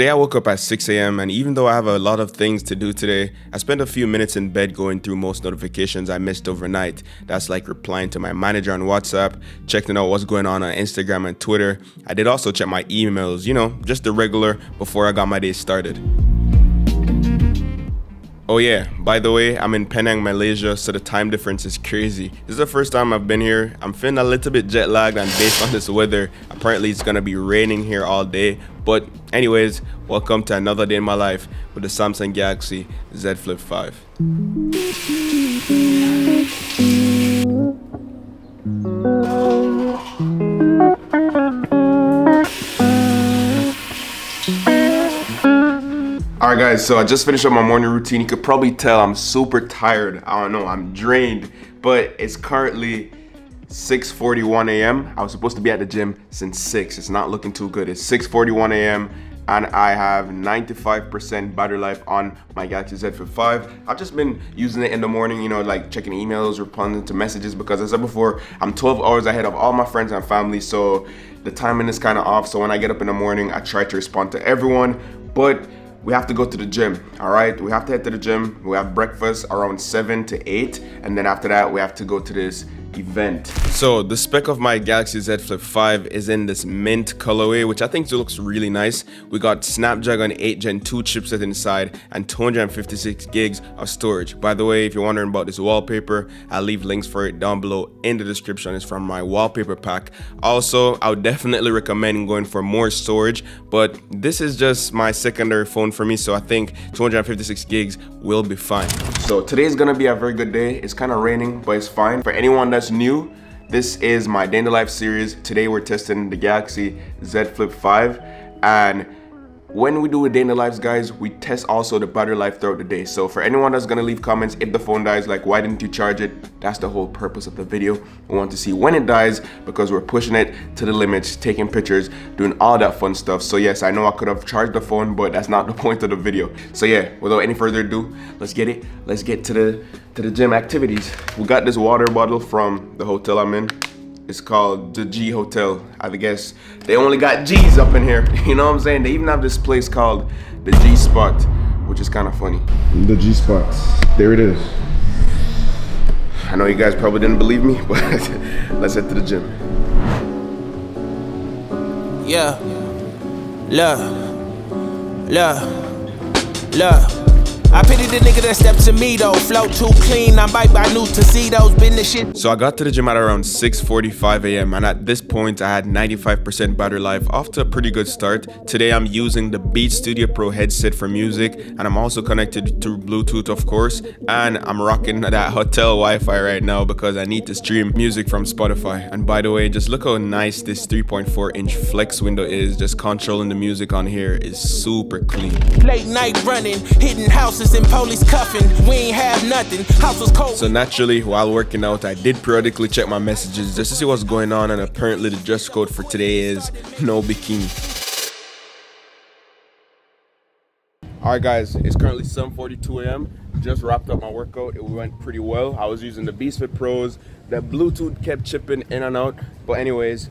Today I woke up at 6 a.m. and even though I have a lot of things to do today, I spent a few minutes in bed going through most notifications I missed overnight. That's like replying to my manager on WhatsApp, checking out what's going on on Instagram and Twitter. I did also check my emails, you know, just the regular before I got my day started. Oh yeah, by the way, I'm in Penang, Malaysia, so the time difference is crazy. This is the first time I've been here. I'm feeling a little bit jet lagged and based on this weather, apparently it's gonna be raining here all day. But anyways, welcome to another day in my life with the Samsung Galaxy Z Flip 5. Alright guys, so I just finished up my morning routine. You could probably tell I'm super tired. I don't know, I'm drained. But it's currently 6.41 a.m. I was supposed to be at the gym since 6. It's not looking too good. It's 6.41 a.m. and I have 95% battery life on my Galaxy Z Flip 5. I've just been using it in the morning, you know, like checking emails, replying to messages because as I said before, I'm 12 hours ahead of all my friends and family. So the timing is kind of off. So when I get up in the morning, I try to respond to everyone. But we have to go to the gym all right we have to head to the gym we have breakfast around 7 to 8 and then after that we have to go to this event. So the spec of my Galaxy Z Flip 5 is in this mint colorway, which I think looks really nice. We got Snapdragon 8 Gen 2 chipset inside and 256 gigs of storage. By the way, if you're wondering about this wallpaper, I'll leave links for it down below in the description. It's from my wallpaper pack. Also, I would definitely recommend going for more storage, but this is just my secondary phone for me, so I think 256 gigs will be fine. So today is gonna be a very good day. It's kind of raining, but it's fine. For anyone that's new, this is my Day Life series. Today we're testing the Galaxy Z Flip 5 and when we do a day in the lives guys we test also the battery life throughout the day. So for anyone that's gonna leave comments if the phone dies like why didn't you charge it? That's the whole purpose of the video. We want to see when it dies because we're pushing it to the limits taking pictures doing all that fun stuff. So yes i know i could have charged the phone but that's not the point of the video. So yeah without any further ado let's get it. Let's get to the to the gym activities. We got this water bottle from the hotel i'm in it's called the G Hotel. I guess they only got G's up in here. You know what I'm saying? They even have this place called the G Spot, which is kind of funny. The G Spot. There it is. I know you guys probably didn't believe me, but let's head to the gym. Yeah. Look. Look. Look. I pity the nigga that stepped to me though. Flow too clean, I'm bite by new tuxedos. Been the shit. So I got to the gym at around 6:45 a.m. and at this point I had 95% battery life, off to a pretty good start. Today I'm using the Beat Studio Pro headset for music, and I'm also connected through Bluetooth, of course. And I'm rocking that hotel Wi-Fi right now because I need to stream music from Spotify. And by the way, just look how nice this 3.4 inch flex window is. Just controlling the music on here is super clean. Late night running, hitting houses and police cuffing. We ain't have nothing. House was cold. So naturally, while working out, I did periodically check my messages just to see what's going on. And apparently, the dress code for today is no bikini. Alright guys, it's currently 7.42 a.m. Just wrapped up my workout. It went pretty well. I was using the Beats Fit Pros. The Bluetooth kept chipping in and out. But anyways,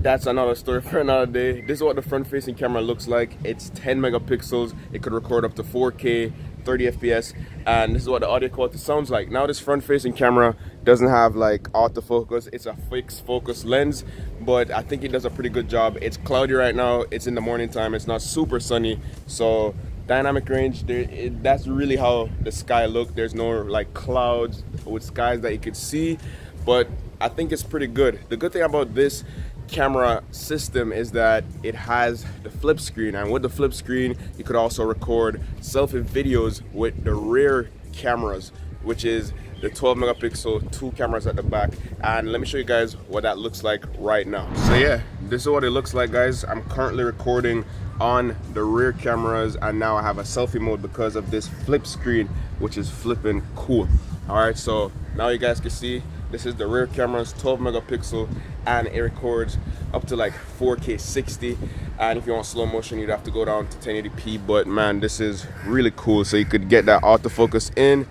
that's another story for another day. This is what the front facing camera looks like. It's 10 megapixels. It could record up to 4K, 30 FPS, and this is what the audio quality sounds like. Now this front facing camera doesn't have like autofocus. It's a fixed focus lens, but I think it does a pretty good job. It's cloudy right now. It's in the morning time. It's not super sunny. So dynamic range, there, it, that's really how the sky look. There's no like clouds with skies that you could see, but I think it's pretty good. The good thing about this camera system is that it has the flip screen and with the flip screen you could also record selfie videos with the rear cameras which is the 12 megapixel two cameras at the back. And let me show you guys what that looks like right now. So yeah this is what it looks like guys. I'm currently recording on the rear cameras and now i have a selfie mode because of this flip screen which is flipping cool. All right so now you guys can see this is the rear camera's 12 megapixel and it records up to like 4K 60. And if you want slow motion, you'd have to go down to 1080p. But man, this is really cool. So you could get that autofocus in,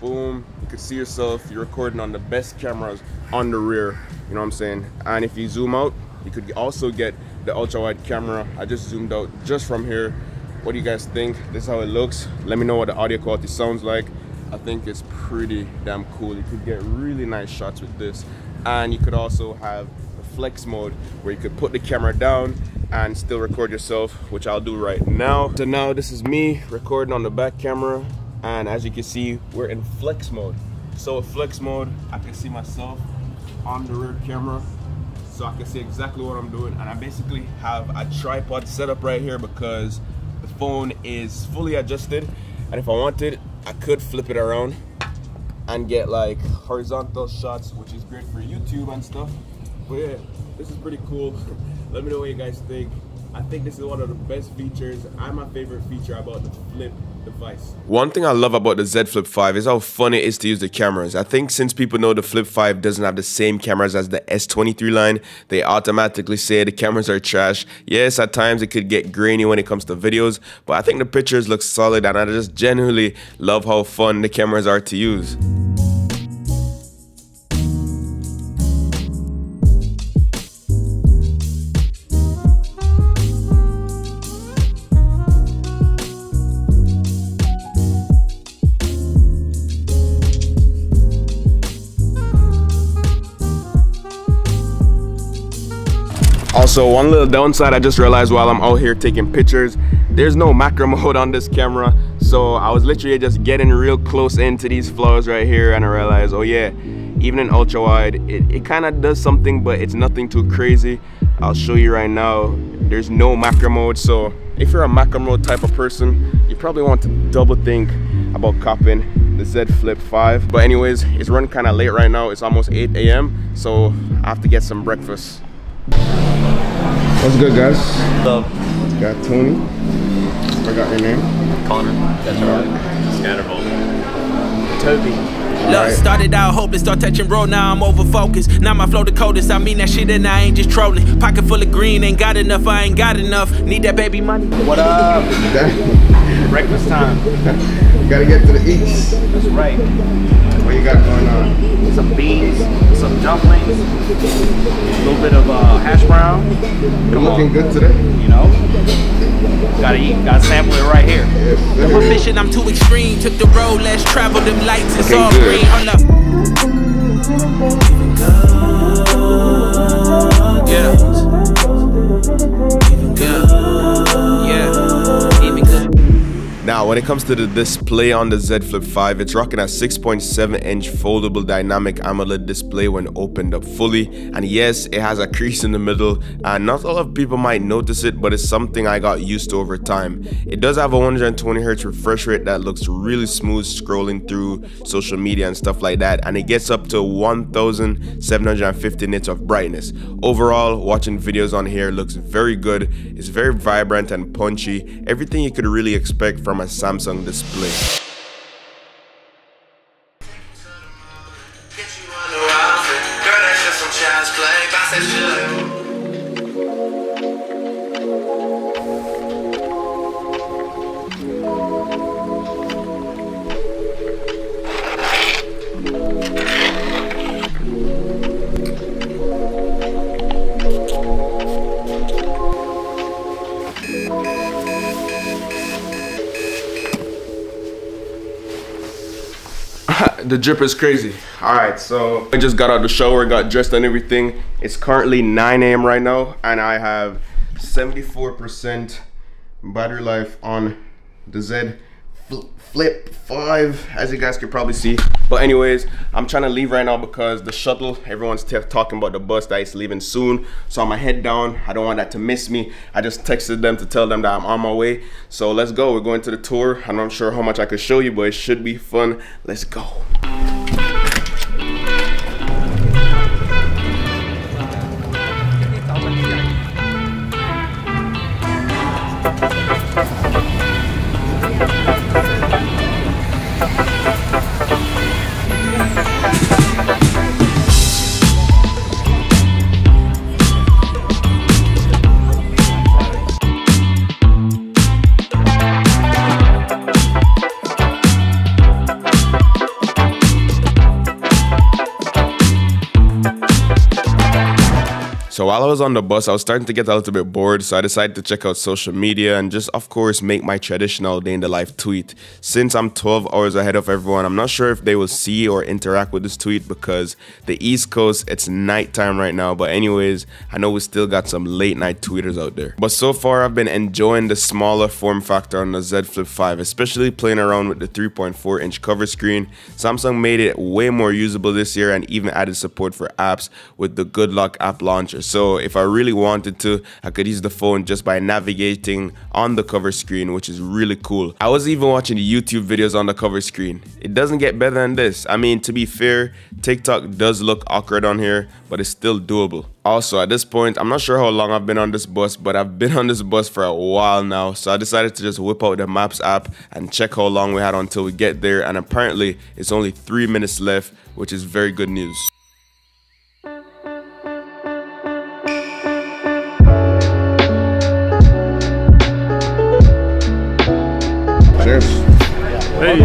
boom. You could see yourself. You're recording on the best cameras on the rear. You know what I'm saying? And if you zoom out, you could also get the ultra wide camera. I just zoomed out just from here. What do you guys think? This is how it looks. Let me know what the audio quality sounds like. I think it's pretty damn cool. You could get really nice shots with this. And you could also have the flex mode where you could put the camera down and still record yourself, which I'll do right now. So now this is me recording on the back camera. And as you can see, we're in flex mode. So with flex mode, I can see myself on the rear camera so I can see exactly what I'm doing. And I basically have a tripod set up right here because the phone is fully adjusted. And if I wanted, I could flip it around and get like horizontal shots, which is great for YouTube and stuff. But yeah, this is pretty cool. Let me know what you guys think. I think this is one of the best features and my favorite feature about the flip device. One thing I love about the Z Flip 5 is how fun it is to use the cameras. I think since people know the Flip 5 doesn't have the same cameras as the S23 line, they automatically say the cameras are trash. Yes, at times it could get grainy when it comes to videos, but I think the pictures look solid and I just genuinely love how fun the cameras are to use. Also, one little downside I just realized while I'm out here taking pictures, there's no macro mode on this camera. So I was literally just getting real close into these flowers right here and I realized, oh yeah, even in ultra wide, it, it kind of does something, but it's nothing too crazy. I'll show you right now, there's no macro mode. So if you're a macro mode type of person, you probably want to double think about copping the Z Flip 5. But anyways, it's running kind of late right now. It's almost 8 a.m. So I have to get some breakfast. What's good, guys? What's up? Got Tony. Forgot your name. Connor. That's right. Scatterbolt. Toby. Look, right. started out hopeless, start touching road, now I'm over focused. Now my flow the coldest, I mean that shit and I ain't just trolling. Pocket full of green, ain't got enough, I ain't got enough. Need that baby money. What up? Breakfast time. Gotta get to the east. That's right. What you got going on? Some beans, some dumplings, a little bit of uh, hash brown. You're looking on. good today. You know, gotta eat, gotta sample it right here. Yes, my mission, I'm too extreme. Took the road less traveled, them lights is all green. When it comes to the display on the Z Flip 5, it's rocking a 6.7 inch foldable dynamic AMOLED display when opened up fully. And yes, it has a crease in the middle, and not a lot of people might notice it, but it's something I got used to over time. It does have a 120Hz refresh rate that looks really smooth scrolling through social media and stuff like that, and it gets up to 1750 nits of brightness. Overall, watching videos on here looks very good, it's very vibrant and punchy, everything you could really expect from from a Samsung display. The drip is crazy. All right, so I just got out of the shower, got dressed and everything. It's currently 9 a.m. right now, and I have 74% battery life on the Z Flip 5, as you guys can probably see. But anyways, I'm trying to leave right now because the shuttle, everyone's talking about the bus that is leaving soon. So I'm gonna head down. I don't want that to miss me. I just texted them to tell them that I'm on my way. So let's go, we're going to the tour. I'm not sure how much I could show you, but it should be fun. Let's go. While I was on the bus, I was starting to get a little bit bored, so I decided to check out social media and just, of course, make my traditional day in the life tweet. Since I'm 12 hours ahead of everyone, I'm not sure if they will see or interact with this tweet because the East Coast, it's nighttime right now. But anyways, I know we still got some late night tweeters out there. But so far, I've been enjoying the smaller form factor on the Z Flip 5, especially playing around with the 3.4 inch cover screen. Samsung made it way more usable this year and even added support for apps with the Good Lock app launcher so if I really wanted to, I could use the phone just by navigating on the cover screen, which is really cool. I was even watching YouTube videos on the cover screen. It doesn't get better than this. I mean, to be fair, TikTok does look awkward on here, but it's still doable. Also, at this point, I'm not sure how long I've been on this bus, but I've been on this bus for a while now. So I decided to just whip out the Maps app and check how long we had until we get there. And apparently, it's only three minutes left, which is very good news. Hey.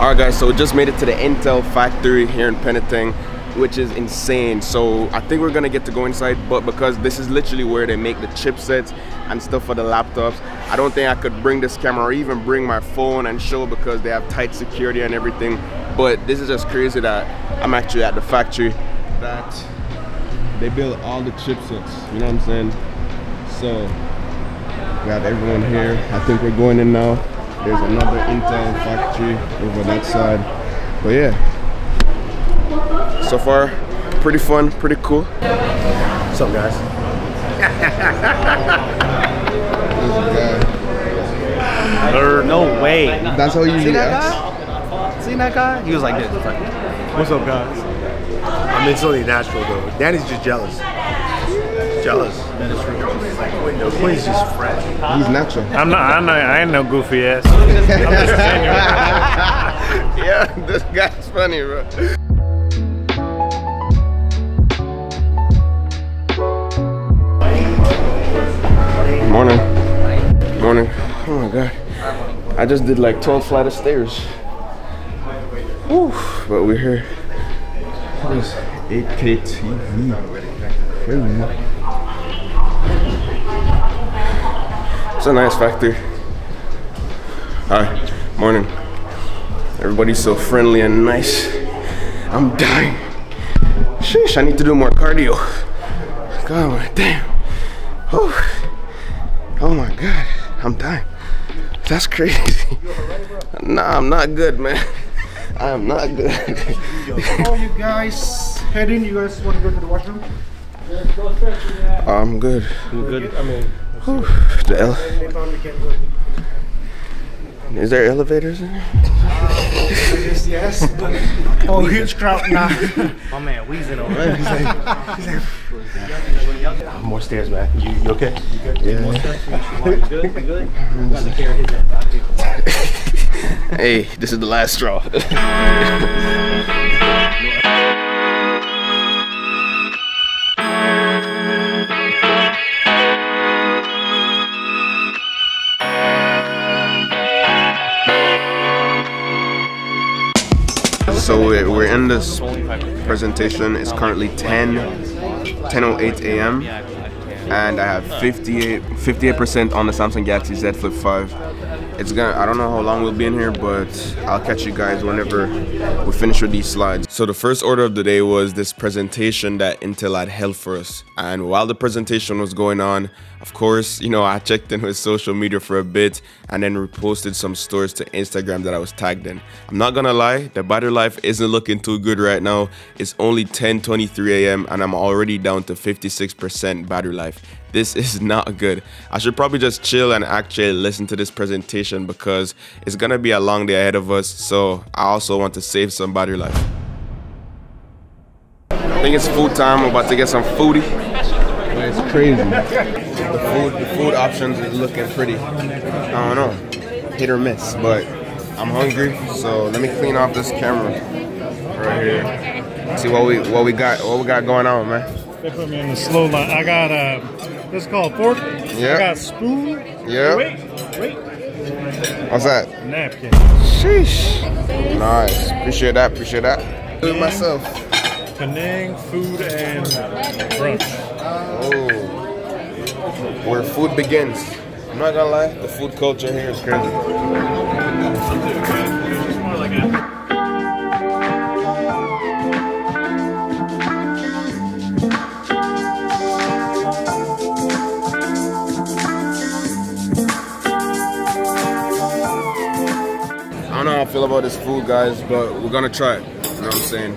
Alright guys, so we just made it to the Intel factory here in Penang, which is insane. So I think we're gonna get to go inside, but because this is literally where they make the chipsets and stuff for the laptops, I don't think I could bring this camera or even bring my phone and show because they have tight security and everything. But this is just crazy that I'm actually at the factory that they build all the chipsets, you know what I'm saying? So we have everyone here. I think we're going in now. There's another Intel factory over that side. But yeah, so far, pretty fun, pretty cool. What's up, guys? Or no way. That's how you See that act? guy? See that guy? He was like this. Like, What's up, guys? I mean, it's only natural though. Danny's just jealous. Jealous. That is true. The Quinn's just fresh. He's natural. I'm not. I'm not. I ain't no goofy ass. I'm just yeah, this guy's funny, bro. Morning. Morning. Oh my god. I just did like 12 flight of stairs. Whew, but we're here. What is 8K TV? Crazy. A nice factory. Hi, morning. Everybody's so friendly and nice. I'm dying. Sheesh, I need to do more cardio. God my damn. Whew. Oh my god, I'm dying. That's crazy. Nah, I'm not good, man. I am not good. Oh, you guys heading? You guys want to go to the washroom? I'm good. Good. Whew. The ele- Is there elevators in here? Yes, yes. oh, huge crowd now. My man Weezing over there. He's like, more stairs, man. You, you okay? You good? Yeah. More stairs? You good? You good? I'm about to carry his Hey, this is the last straw. So we're in this presentation. It's currently 10, 10.08 a.m. And I have 58, 58% on the Samsung Galaxy Z Flip 5. It's gonna, I don't know how long we'll be in here, but I'll catch you guys whenever we finish with these slides. So the first order of the day was this presentation that Intel had held for us. And while the presentation was going on, of course, you know, I checked in with social media for a bit and then reposted some stories to Instagram that I was tagged in. I'm not gonna lie, the battery life isn't looking too good right now. It's only 10:23 a.m. and I'm already down to 56% battery life. This is not good. I should probably just chill and actually listen to this presentation because it's gonna be a long day ahead of us. So I also want to save some battery life. I think it's food time. We're about to get some foodie. It's crazy. The food, the food options is looking pretty. I don't know, hit or miss. But I'm hungry, so let me clean off this camera right here. See what we what we got what we got going on, man. They put me in the slow line. I got uh, a. This is called fork. Yeah. I got a spoon. Yeah. Wait. Wait. What's that? Napkin. Sheesh. Nice. Appreciate that. Appreciate that. Do it myself. Penang food and brunch. Oh, where food begins. I'm not gonna lie, the food culture here is crazy. Feel about this food, guys, but we're gonna try it. You know what I'm saying?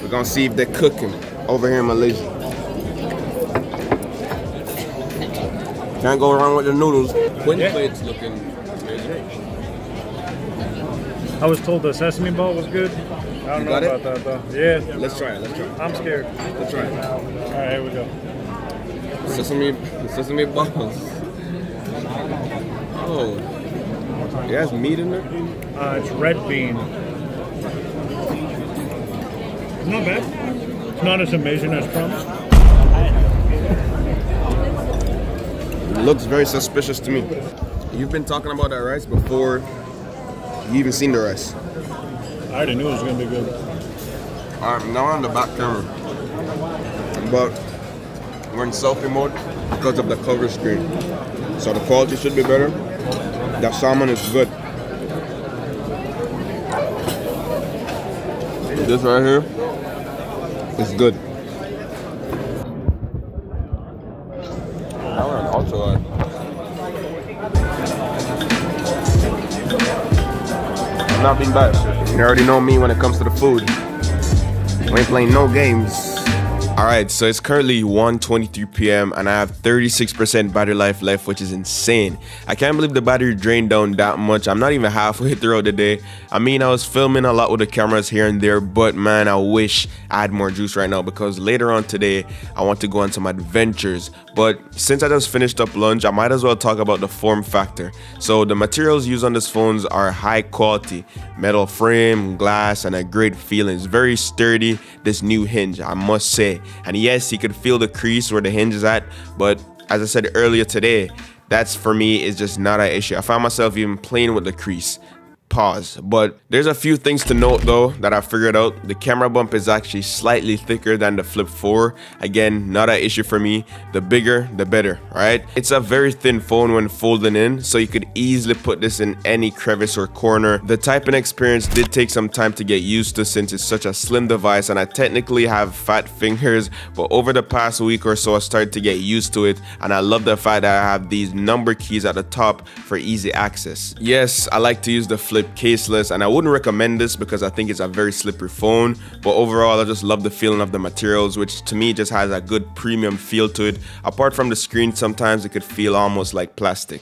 We're gonna see if they're cooking over here in Malaysia. Can't go wrong with the noodles. Twin Yeah. plates looking amazing. I was told the sesame ball was good. I don't You know got it? about that though. Yeah, Let's try it. Let's try it. I'm scared. Let's try it. All right, here we go. Sesame, sesame balls. Oh, it has meat in there. Uh, it's red bean. It's not bad. It's not as amazing as promised. Looks very suspicious to me. You've been talking about that rice before you even seen the rice. I already knew it was gonna be good. Alright, now on the back camera. But we're in selfie mode because of the cover screen. So the quality should be better. The salmon is good. This right here is good. Now we're in ultra wide. I'm not being biased. You already know me when it comes to the food. We ain't playing no games. Alright, so it's currently 1.23 p.m. and I have 36% battery life left, which is insane. I can't believe the battery drained down that much. I'm not even halfway throughout the day. I mean, I was filming a lot with the cameras here and there, but man, I wish I had more juice right now because later on today, I want to go on some adventures. But since I just finished up lunch, I might as well talk about the form factor. So the materials used on these phones are high quality, metal frame, glass, and a great feeling. It's very sturdy, this new hinge, I must say. And yes, you could feel the crease where the hinge is at, but as I said earlier today, that's for me is just not an issue. I found myself even playing with the crease. Pause. But there's a few things to note though that I figured out. The camera bump is actually slightly thicker than the Flip 4. Again, not an issue for me. The bigger, the better, right? It's a very thin phone when folding in, so you could easily put this in any crevice or corner. The typing experience did take some time to get used to since it's such a slim device and I technically have fat fingers, but over the past week or so I started to get used to it and I love the fact that I have these number keys at the top for easy access. Yes, I like to use the Flip caseless and I wouldn't recommend this because I think it's a very slippery phone, but overall I just love the feeling of the materials which to me just has a good premium feel to it. Apart from the screen, sometimes it could feel almost like plastic.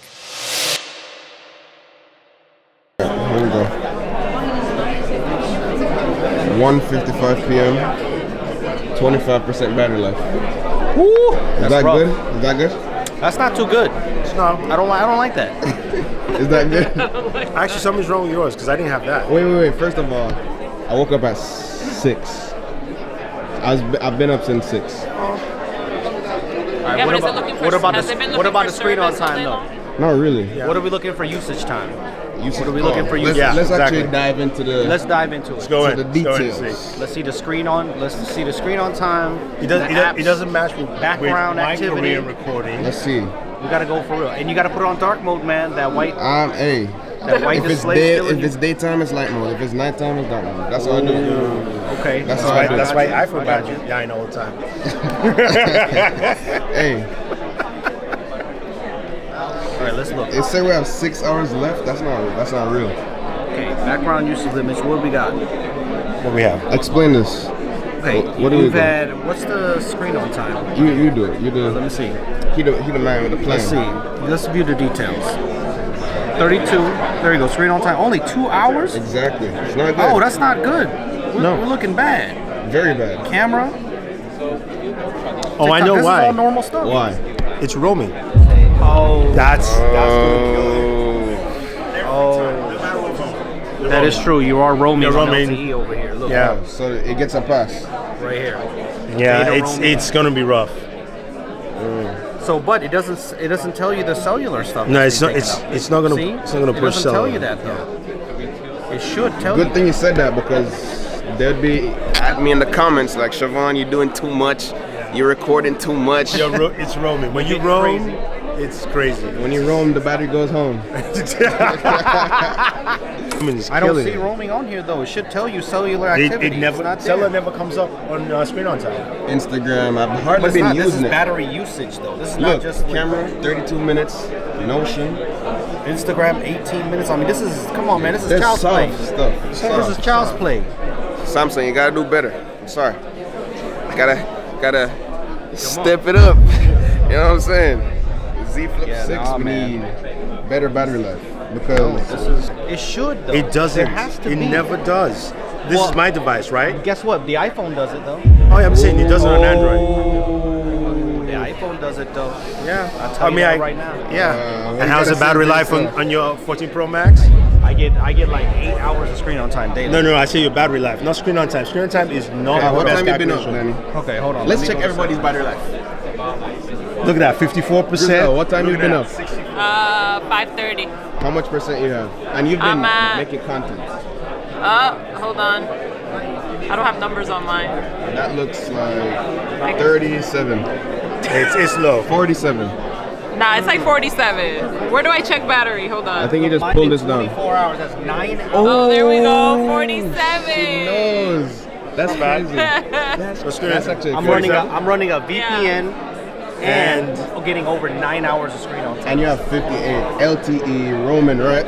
Here we go. 1.55 p.m. 25% battery life. Woo! Is that rough. good? Is that good? That's not too good. No, I don't like. I don't like that. Is that good? Actually, something's wrong with yours because I didn't have that. wait, wait, wait. First of all, I woke up at six. I was, I've been up since six. All right, Yeah, what but is it about looking for- what about the what about the screen on all time day though? Not really. What are we looking for usage time? You What are we looking for? Let's, Yeah, let's actually dive into the. Let's dive into it. Go to in. the Go in and details. see. Let's see the screen on. Let's see the screen on time. He, does, the does, apps. he doesn't match with Background with my activity. career recording. Let's see. We gotta go for real, and you gotta put it on dark mode, man. That white, Um, hey. that white If it's day, if you. it's daytime, it's light mode. If it's nighttime, it's dark mode. That's all I do. okay, That's That's why, I that's why I feel I got bad. you. Yeah, I know all the time. Hey, let's look. they say we have six hours left. That's not. That's not real. Okay, background usage limits. What we got? What we have? Explain this. Okay, What- what do we you've do? had. What's the screen on time? You you do it. You do it. Let me see. He the he the man with the plan. Let's see. Let's view the details. 32. There you go. Screen on time. Only two hours? Exactly. It's not good. Oh, that's not good. We're, No. we're looking bad. very bad. Camera. Oh, I know this why. Is all normal stuff. Why? It's roaming. Oh, That's that's gonna kill it. Oh. oh. That is true. You are roaming, You're roaming. LTE over here. Look, Yeah, So it gets a pass. right here. yeah. Data It's roaming. it's gonna be rough. Mm. So, but it doesn't. It doesn't tell you the cellular stuff. No, it's not. It's taken it's not gonna. See? It's not gonna it push doesn't tell you that though. It should tell Good you. thing you said that because there'd be at at me in the comments like, Shevon, you're doing too much. You're recording too much. You're ro- it's roaming. When you roam, it's crazy. When you roam, the battery goes home. I don't see roaming on here though. It should tell you cellular activity. it It's never, not cellular never comes up on uh, screen on time. Instagram, I've But hardly it's been not, this is using it. battery usage though. This is Look, not just like, camera, 32 minutes. Notion. Instagram 18 minutes. I mean, this is come on, man. This is There's child's play. soft stuff. This is child's soft. play. Samsung, you gotta do better. I'm sorry. Gotta, gotta step it up. you know what I'm saying? Z Flip Yeah, 6, nah, We man. need better battery life because This is. It should though. It doesn't. There has to it be. never does. This Well- is my device, right? Guess what? The iPhone does it though. Oh, yeah, I'm saying it does it on Android. The iPhone does it though. Yeah. I'll tell I you mean, that I, right now. Yeah. Uh, and how's the battery life on, on your 14 Pro Max? I get I get like eight hours of screen on time daily. No, no, I say your battery life, not screen on time. Screen on time is not Yeah, the what best time you been up, calculation. Okay, hold on. Let's Let check everybody's battery life. Look at that, 54%. Giselle, what time you been up? Uh, 5:30. How much percent you have? And you've been at- making content. Uh, hold on. I don't have numbers on mine. That looks like 37, It's, it's low. 47. Nah, it's like 47. Where do I check battery? Hold on. I think you just pulled this down. 24 hours. That's nine hours. oh, there we go. She 47. knows. That's crazy. That's, What's good? that's actually I'm crazy. running a I'm running a VPN And and getting over nine hours of screen on time. And you have 58 LTE Roman, right?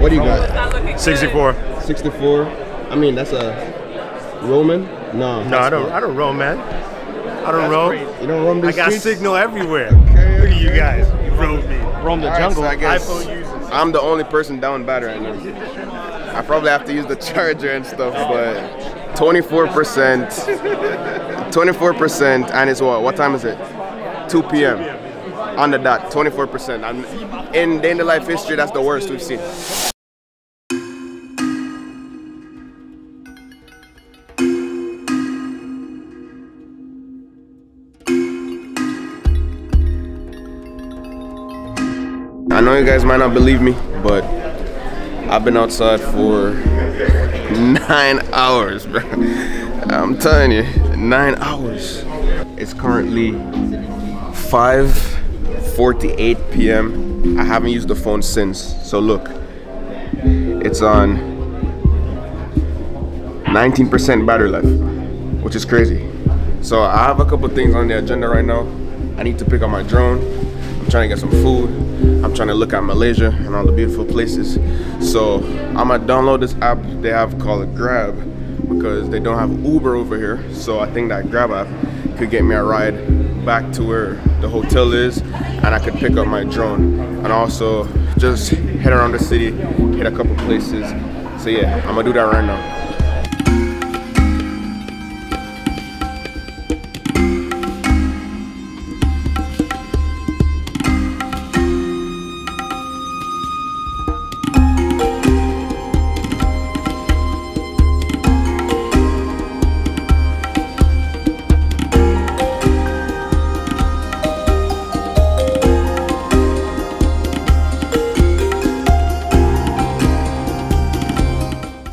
What do you got? Not looking good. 64. 64. I mean, that's a Roman. No. No, I don't. I don't roam, man. I don't roam. You don't roam the I got streets? signal everywhere. Okay, Look at you guys. You roam me. Roam the All right, jungle. so I guess iPhone users. I'm the only person down battery right now. I probably have to use the charger and stuff, but 24%, 24%, and it's what? What time is it? 2 p.m. On the dot, 24%. And in day in the life history, that's the worst we've seen. I know you guys might not believe me, but I've been outside for nine hours, bro. I'm telling you, nine hours. It's currently 5:48 p.m. I haven't used the phone since. So look, it's on 19% battery life, which is crazy. So I have a couple things on the agenda right now. I need to pick up my drone. I'm trying to get some food. I'm trying to look at Malaysia and all the beautiful places. So I'm gonna download this app they have called Grab because they don't have Uber over here. So I think that Grab app could get me a ride back to where the hotel is and I could pick up my drone and also just head around the city, hit a couple places. So yeah, I'm gonna do that right now.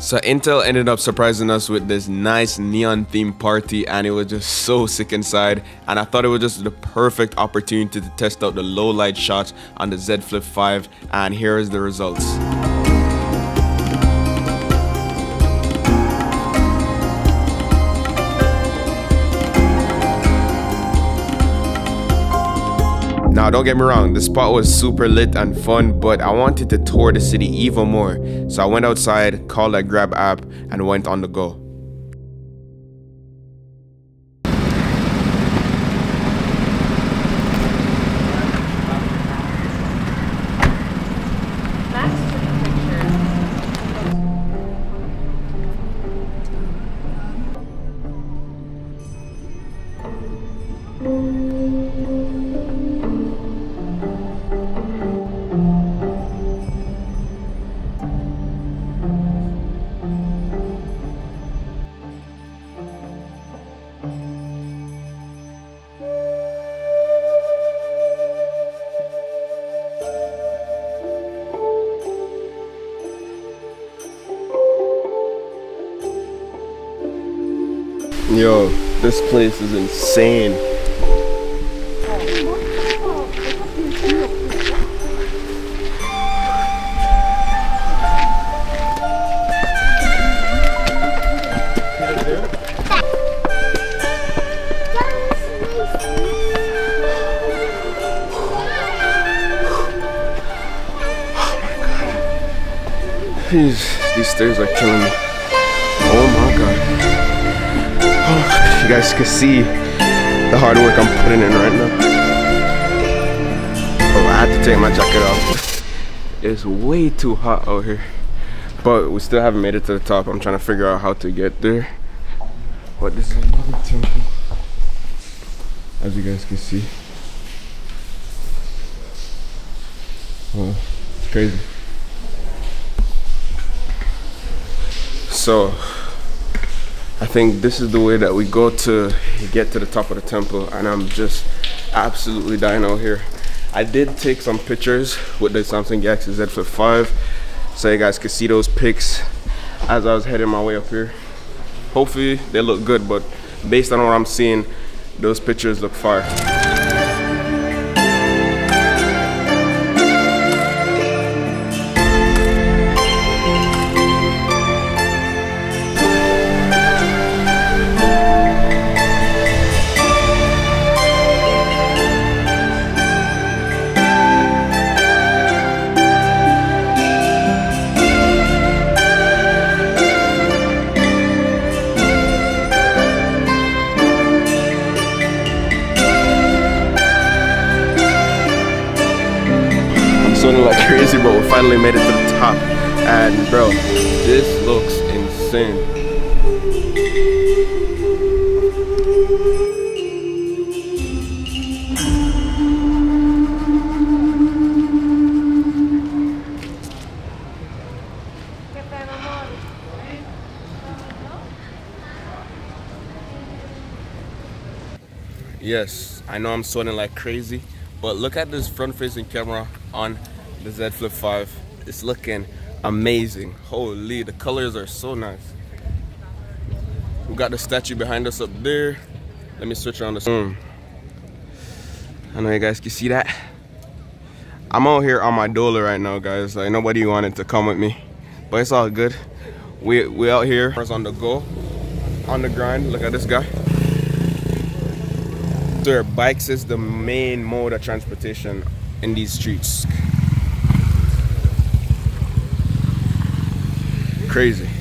So Intel ended up surprising us with this nice neon themed party and it was just so sick inside and I thought it was just the perfect opportunity to test out the low light shots on the Z Flip 5 and here is the results. Now, don't get me wrong, the spot was super lit and fun, but I wanted to tour the city even more. So I went outside, called that Grab app, and went on the go. Yo, this place is insane. These these stairs are killing me. You guys can see the hard work I'm putting in right now. Oh, I had to take my jacket off. It's way too hot out here. But we still haven't made it to the top. I'm trying to figure out how to get there. But this is another temple. As you guys can see. Oh, it's crazy. So, I think this is the way that we go to get to the top of the temple and I'm just absolutely dying out here. I did take some pictures with the Samsung Galaxy Z Flip 5 so you guys could see those pics as I was heading my way up here. Hopefully they look good but based on what I'm seeing, those pictures look fire. Finally made it to the top. And bro, this looks insane. Yes, I know I'm sweating like crazy, but look at this front facing camera on the Z Flip 5. It's looking amazing. Holy, the colors are so nice. We got the statue behind us up there. Let me switch on the zoom. I know you guys can see that. I'm out here on my dollar right now, guys. Like nobody wanted to come with me, but it's all good. We we out here on the go, on the grind. Look at this guy. Sir, bikes is the main mode of transportation in these streets. Crazy.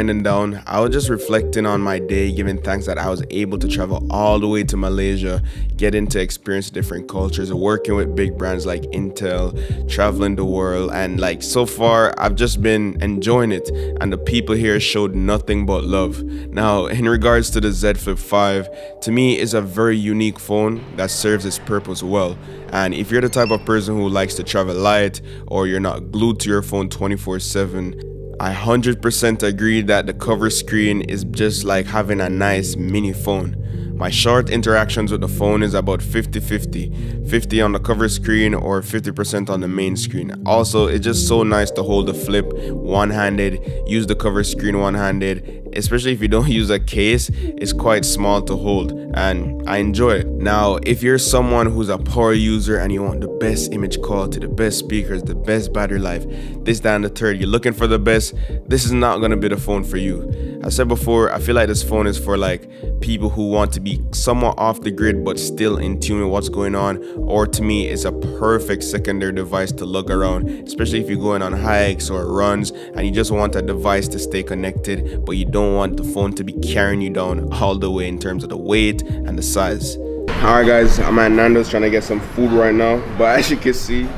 Winding down, I was just reflecting on my day, giving thanks that I was able to travel all the way to Malaysia, getting to experience different cultures, working with big brands like Intel, traveling the world, and like so far, I've just been enjoying it. And the people here showed nothing but love. Now, in regards to the Z Flip 5, to me, is a very unique phone that serves its purpose well. And if you're the type of person who likes to travel light or you're not glued to your phone 24 7, I 100% agree that the cover screen is just like having a nice mini phone. My short interactions with the phone is about 50-50, 50 on the cover screen or 50% on the main screen. Also, it's just so nice to hold the flip one-handed, use the cover screen one-handed. Especially if you don't use a case, it's quite small to hold and I enjoy it. Now, if you're someone who's a power user and you want the best image quality, the best speakers, the best battery life, this, that, and the third, you're looking for the best, this is not gonna be the phone for you. I said before, I feel like this phone is for like people who want to be somewhat off the grid but still in tune with what's going on, or to me, it's a perfect secondary device to look around, especially if you're going on hikes or runs and you just want a device to stay connected, but you don't want the phone to be carrying you down all the way in terms of the weight and the size. Alright guys, I'm at Nando's trying to get some food right now, but as you can see,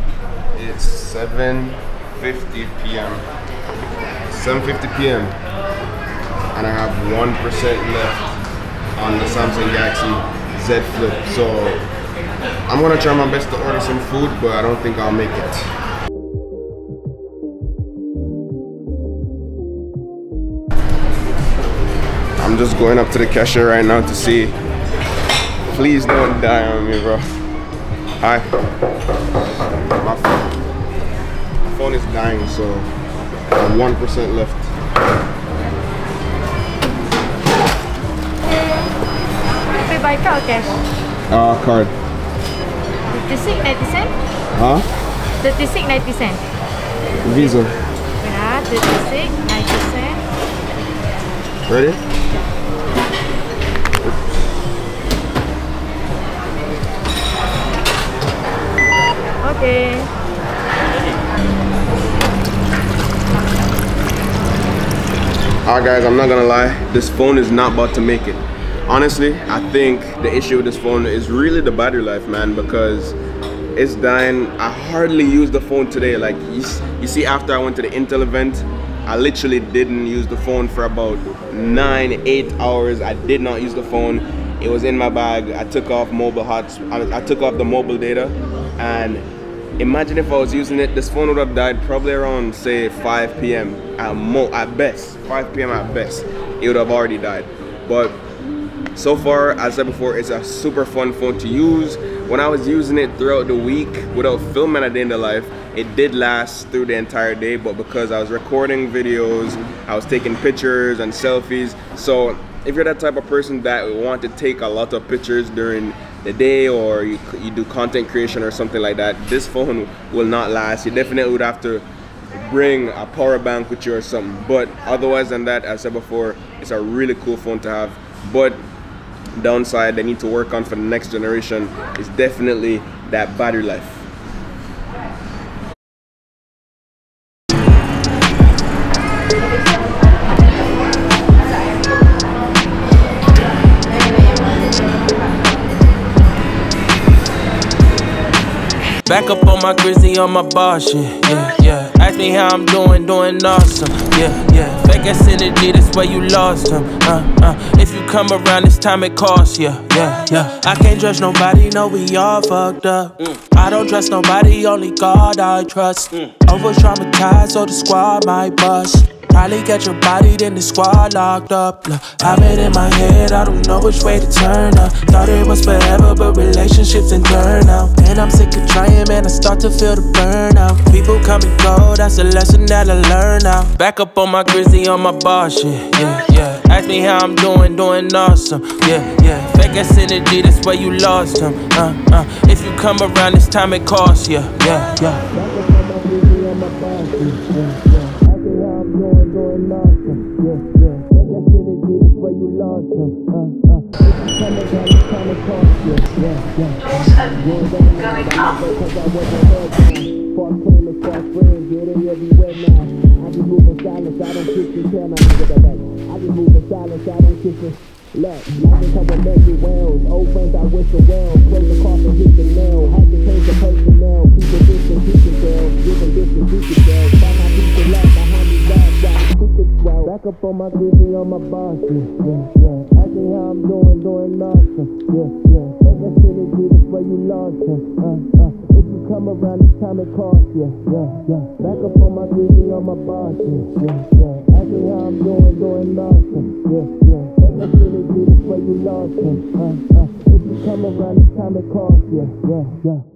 it's 7.50 p.m. 7.50 p.m. and I have 1% left on the Samsung Galaxy Z Flip. So I'm gonna try my best to order some food, but I don't think I'll make it. Just going up to the cashier right now to see. Please don't die on me, bro. Hi. My phone, my phone is dying, so 1% left. Pay by card or cash? Uh, card. 36, 90 cent? Huh? 36, 90 cent. Visa. Wait ah, 36, 90 cent. Ready? Okay. Alright guys, I'm not gonna lie, this phone is not about to make it. Honestly, I think the issue with this phone is really the battery life, man, because it's dying. I hardly use the phone today. Like, you, see, after I went to the Intel event, I literally didn't use the phone for about nine, eight hours. I did not use the phone. It was in my bag. I took off mobile hots. I, I took off the mobile data and imagine if I was using it, this phone would have died probably around say 5 p.m. at mo at best, 5 p.m. at best. It would have already died. But so far, as I said before, it's a super fun phone to use. When I was using it throughout the week without filming at the end of life, it did last through the entire day, but because I was recording videos, I was taking pictures and selfies. So if you're that type of person that want to take a lot of pictures during the day or you, you do content creation or something like that, this phone will not last. You definitely would have to bring a power bank with you or something. But otherwise than that, as I said before, it's a really cool phone to have. But downside they need to work on for the next generation is definitely that battery life. Back up on my grizzly on my bar shit, yeah, yeah. Ask me how I'm doing, doing awesome, yeah, yeah. Fake ass energy, that's where you lost him, uh, uh. If you come around, this time it costs, yeah, yeah, yeah. I can't judge nobody, no, we all fucked up. I don't trust nobody, only God I trust. Over traumatized, so the squad might bust. Probably get your body, then the squad locked up. Look, I've been in my head, I don't know which way to turn up. Thought it was forever, but relationships and turn out. And I'm sick of trying, man, I start to feel the burnout. People come and go, that's a lesson that I learned now. Back up on my grizzly, on my bar shit, yeah, yeah. Ask me how I'm doing, doing awesome, yeah, yeah. Fake ass energy, that's where you lost him, uh, uh. If you come around, this time it costs, you, yeah, yeah, yeah. Look, like a couple messy wells. Old friends I wish the well. Close the coffin, hit the nail. Had to change the personnel. Keep it distant, keep it sell. Giving distance, keep it my piece of love behind me back. While keep it swell. Back up on my grizzly on my boss. Yeah, yeah, yeah. Me how I'm doing, doing awesome. Yeah, yeah. Take that shit do this where you lost him. Uh, uh. If you come around, this time it costs. Yeah, yeah, yeah. Back up on my grizzly on my boss. Yeah, yeah, yeah. Ask me how I'm doing, doing awesome. Yeah, yeah. Take that shit do this where you lost him. Uh, uh. If you come around, this time it costs. Yeah, yeah, yeah.